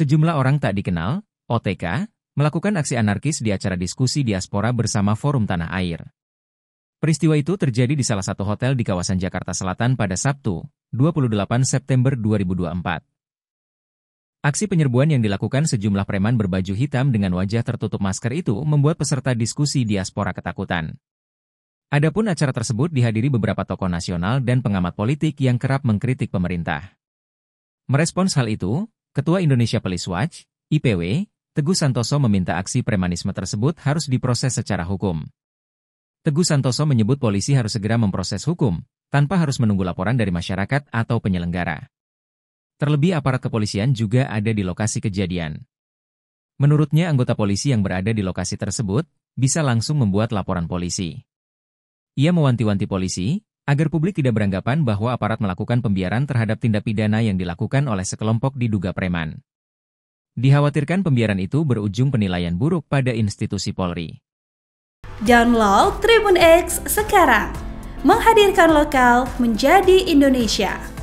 Sejumlah orang tak dikenal, OTK, melakukan aksi anarkis di acara diskusi diaspora bersama Forum Tanah Air. Peristiwa itu terjadi di salah satu hotel di kawasan Jakarta Selatan pada Sabtu, 28 September 2024. Aksi penyerbuan yang dilakukan sejumlah preman berbaju hitam dengan wajah tertutup masker itu membuat peserta diskusi diaspora ketakutan. Adapun acara tersebut dihadiri beberapa tokoh nasional dan pengamat politik yang kerap mengkritik pemerintah. Merespons hal itu, Ketua Indonesia Police Watch, IPW, Teguh Santoso meminta aksi premanisme tersebut harus diproses secara hukum. Teguh Santoso menyebut polisi harus segera memproses hukum, tanpa harus menunggu laporan dari masyarakat atau penyelenggara. Terlebih aparat kepolisian juga ada di lokasi kejadian. Menurutnya anggota polisi yang berada di lokasi tersebut, bisa langsung membuat laporan polisi. Ia mewanti-wanti polisi, agar publik tidak beranggapan bahwa aparat melakukan pembiaran terhadap tindak pidana yang dilakukan oleh sekelompok diduga preman. Dikhawatirkan pembiaran itu berujung penilaian buruk pada institusi Polri. Download Tribun X sekarang, menghadirkan lokal menjadi Indonesia.